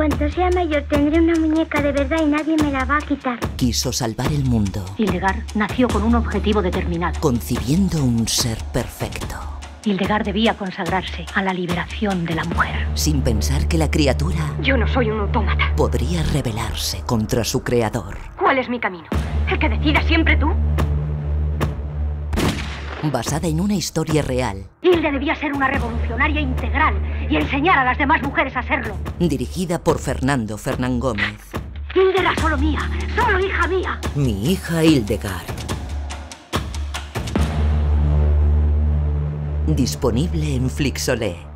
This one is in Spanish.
Cuando sea mayor tendré una muñeca de verdad y nadie me la va a quitar. Quiso salvar el mundo, Hildegard nació con un objetivo determinado. concibiendo un ser perfecto, Hildegard debía consagrarse a la liberación de la mujer. sin pensar que la criatura Yo no soy un autómata. podría rebelarse contra su creador. ¿Cuál es mi camino? ¿El que decidas siempre tú? Basada en una historia real, Hilde debía ser una revolucionaria integral y enseñar a las demás mujeres a serlo. dirigida por Fernando Fernán Gómez. Hilde era solo mía, solo hija mía. Mi hija Hildegard. Disponible en Flixolé.